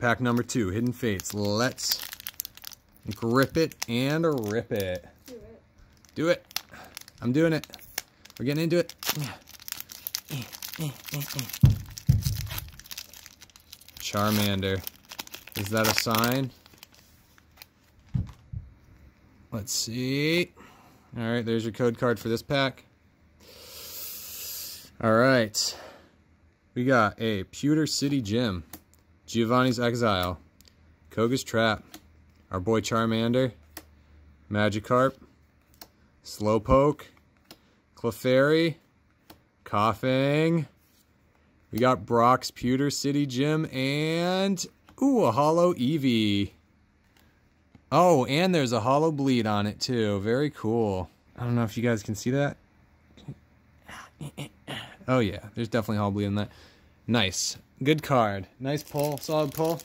Pack number two, Hidden Fates. Let's grip it and rip it. Do it. Do it. I'm doing it. We're getting into it. Charmander. Is that a sign? Let's see. All right, there's your code card for this pack. All right. We got a Pewter City Gym, Giovanni's Exile, Koga's Trap, our boy Charmander, Magikarp, Slowpoke, Clefairy, Koffing. We got Brock's Pewter City Gym and, ooh, a Holo Eevee. Oh, and there's a Holo Bleed on it too. Very cool. I don't know if you guys can see that. Oh yeah, there's definitely Holo Bleed on that. Nice. Good card. Nice pull. Solid pull.